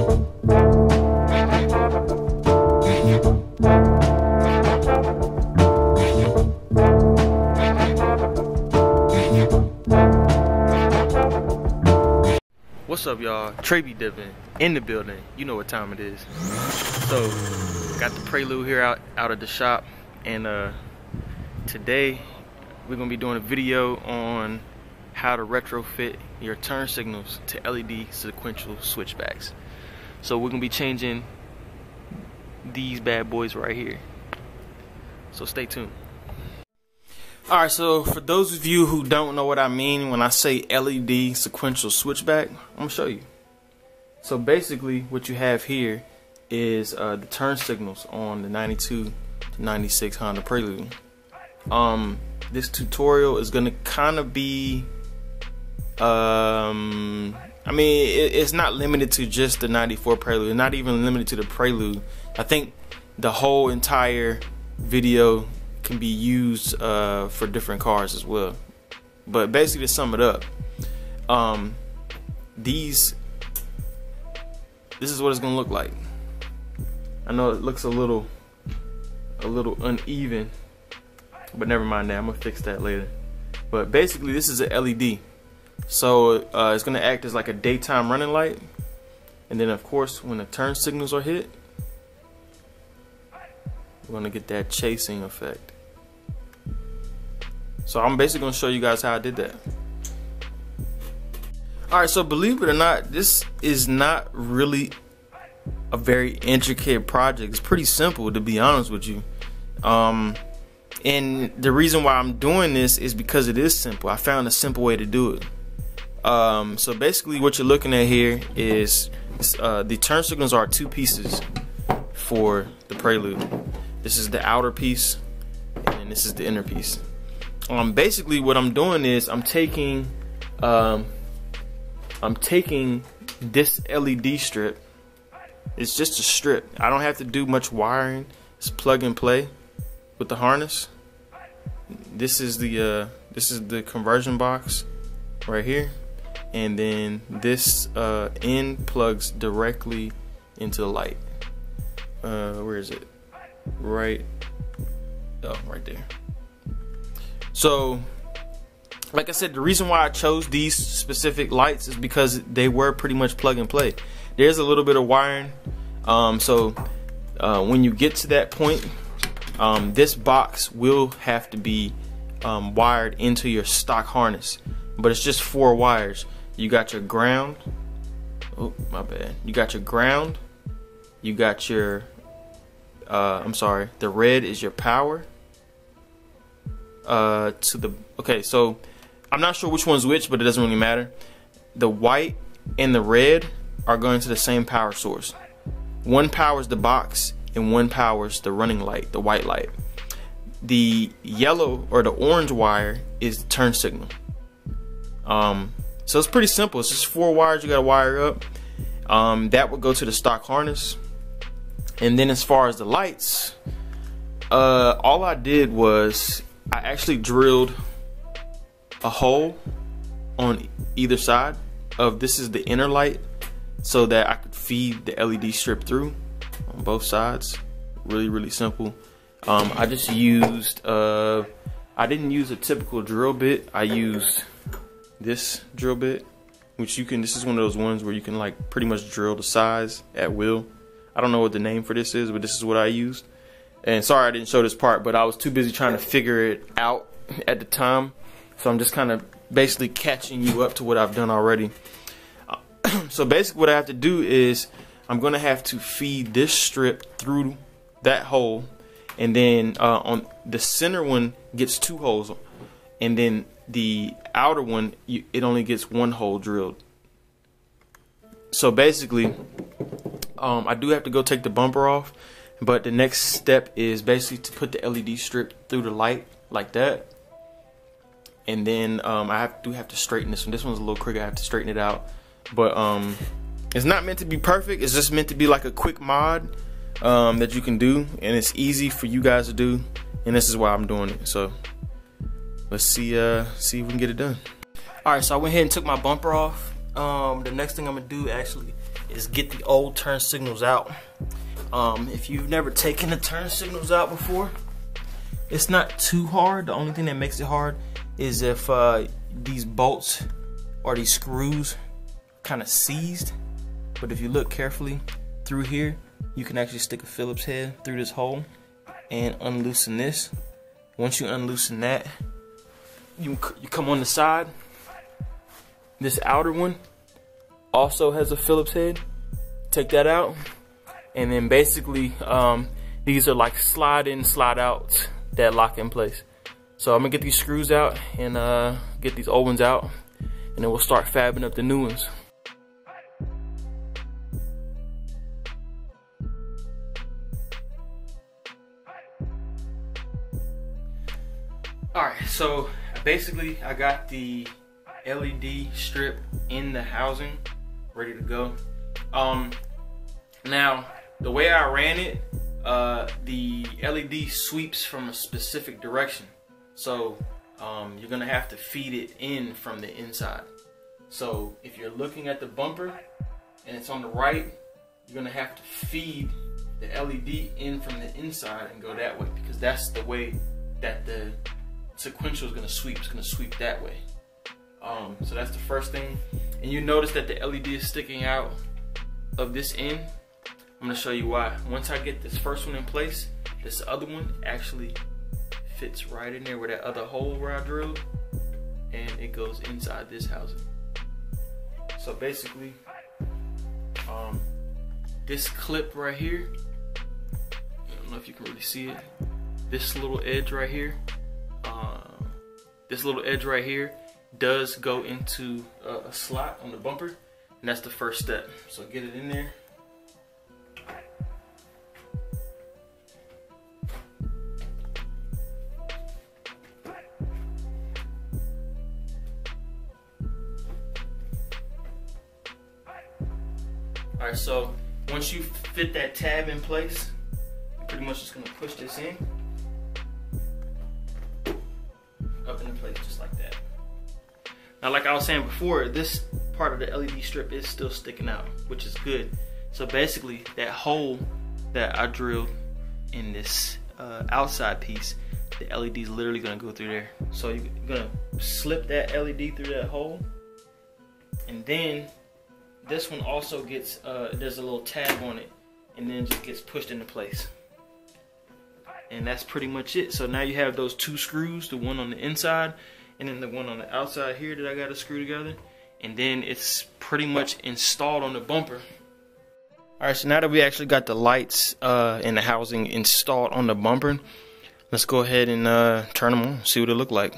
What's up, y'all? Trey Be Dippin in the building. You know what time it is. So, got the Prelude here out out of the shop, and uh, today we're gonna be doing a video on how to retrofit your turn signals to LED sequential switchbacks. So we're gonna be changing these bad boys right here. So stay tuned. Alright, so for those of you who don't know what I mean when I say LED sequential switchback, I'm going to show you. So basically what you have here is uh, the turn signals on the 92 to 96 Honda Prelude. Um, this tutorial is going to kind of be, um, I mean, it, it's not limited to just the 94 Prelude, not even limited to the Prelude. I think the whole entire video can be used uh, for different cars as well. But basically, to sum it up, um, these this is what it's gonna look like. I know it looks a little a little uneven, but never mind that. I'm gonna fix that later. But basically, this is an LED, so uh, it's gonna act as like a daytime running light, and then of course, when the turn signals are hit, we're gonna get that chasing effect. So I'm basically gonna show you guys how I did that. Alright, so believe it or not, this is not really a very intricate project. It's pretty simple to be honest with you. Um, and the reason why I'm doing this is because it is simple. I found a simple way to do it. Um, so basically what you're looking at here is uh, the turn signals are two pieces for the prelude. This is the outer piece and this is the inner piece. Um, basically what I'm doing is I'm taking um, I'm taking this LED strip. It's just a strip. I don't have to do much wiring. It's plug and play with the harness. This is the uh, this is the conversion box right here, and then this uh, end plugs directly into the light. Uh, where is it? right oh right there so like I said the reason why I chose these specific lights is because they were pretty much plug and play there's a little bit of wiring um, so uh, when you get to that point um, this box will have to be um, wired into your stock harness but it's just four wires you got your ground oh my bad you got your ground you got your uh, I'm sorry, the red is your power. Uh, to the okay, so I'm not sure which one's which, but it doesn't really matter. The white and the red are going to the same power source. One powers the box and one powers the running light, the white light. The yellow or the orange wire is the turn signal. Um, so it's pretty simple. It's just four wires you gotta wire up. Um, that would go to the stock harness. And then as far as the lights, uh, all I did was I actually drilled a hole on either side of this is the inner light so that I could feed the LED strip through on both sides. Really, really simple. Um, I just used, uh, I didn't use a typical drill bit. I used this drill bit, which you can, this is one of those ones where you can like pretty much drill the size at will. I don't know what the name for this is, but this is what I used. And sorry I didn't show this part, but I was too busy trying to figure it out at the time. So I'm just kind of basically catching you up to what I've done already. so basically what I have to do is I'm going to have to feed this strip through that hole. And then uh, on the center one gets two holes. And then the outer one, you, it only gets one hole drilled. So basically, um, I do have to go take the bumper off, but the next step is basically to put the LED strip through the light like that. And then um, I have, do have to straighten this one. This one's a little crooked. I have to straighten it out. But um, it's not meant to be perfect. It's just meant to be like a quick mod um, that you can do. And it's easy for you guys to do. And this is why I'm doing it. So let's see, uh, see if we can get it done. All right, so I went ahead and took my bumper off. Um, the next thing I'm gonna do actually is get the old turn signals out. Um, if you've never taken the turn signals out before, it's not too hard. The only thing that makes it hard is if uh, these bolts or these screws kind of seized. But if you look carefully through here, you can actually stick a Phillips head through this hole and unloosen this. Once you unloosen that, you, you come on the side. This outer one also has a Phillips head. Take that out. And then basically, um, these are like slide in, slide out that lock in place. So I'm gonna get these screws out and uh, get these old ones out. And then we'll start fabbing up the new ones. All right, so basically I got the LED strip in the housing ready to go. Um, now the way I ran it, uh, the LED sweeps from a specific direction. So um, you're gonna have to feed it in from the inside. So if you're looking at the bumper and it's on the right, you're gonna have to feed the LED in from the inside and go that way because that's the way that the sequential is gonna sweep. It's gonna sweep that way. Um, so that's the first thing. And you notice that the LED is sticking out of this end. I'm gonna show you why. Once I get this first one in place, this other one actually fits right in there where that other hole where I drilled and it goes inside this housing. So basically, um, this clip right here, I don't know if you can really see it, this little edge right here, this little edge right here does go into a, slot on the bumper and that's the first step. So get it in there. All right, so once you fit that tab in place, you're pretty much just gonna push this in. Up into place just like that. Now, like I was saying before, this part of the LED strip is still sticking out, which is good. So basically, that hole that I drilled in this uh, outside piece, the LED is literally gonna go through there. So you're gonna slip that LED through that hole, and then this one also gets, uh, there's a little tab on it, and then just gets pushed into place. And that's pretty much it. So now you have those two screws, the one on the inside, and then the one on the outside here that I got to screw together. And then it's pretty much installed on the bumper. All right, so now that we actually got the lights uh, and the housing installed on the bumper, let's go ahead and uh, turn them on, see what it look like.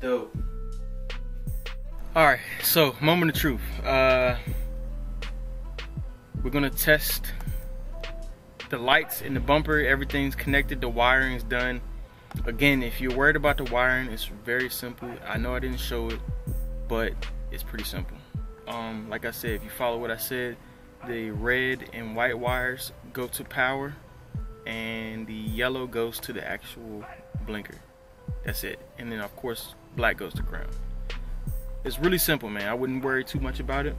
Dope. All right, so moment of truth. Uh, we're gonna test the lights in the bumper. Everything's connected. The wiring's done. Again, if you're worried about the wiring, it's very simple. I know I didn't show it, but it's pretty simple. Um, like I said, if you follow what I said, the red and white wires go to power, and the yellow goes to the actual blinker. That's it. And then of course black goes to ground. It's really simple, man. I wouldn't worry too much about it.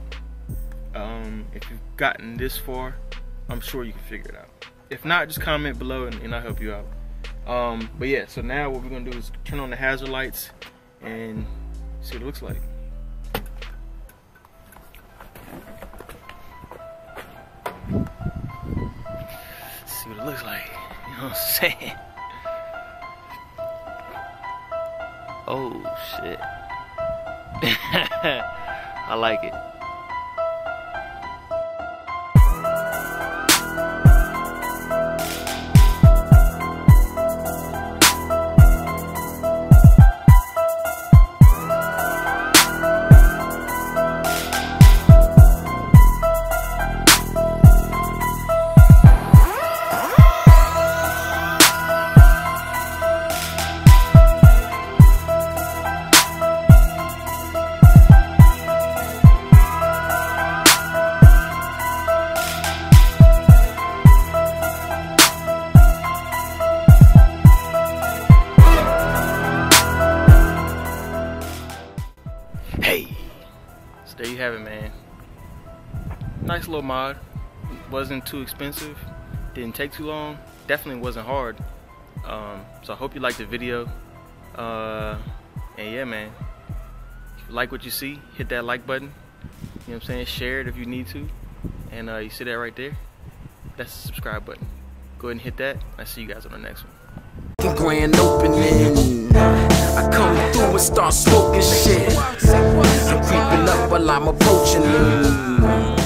Um, if you've gotten this far, I'm sure you can figure it out. If not, just comment below and, and I'll help you out. Um, but yeah, so now what we're gonna do is turn on the hazard lights and see what it looks like. see what it looks like. You know what I'm saying? Oh shit. I like it. Have it, man. Nice little mod. Wasn't too expensive. Didn't take too long. Definitely wasn't hard. Um, so I hope you liked the video. Uh, and yeah, man. Like what you see, hit that like button. You know what I'm saying? Share it if you need to. And uh, you see that right there? That's the subscribe button. Go ahead and hit that. I'll see you guys on the next one. Grand opening. I come through and start smoking shit. I'm creeping up while I'm approaching. you.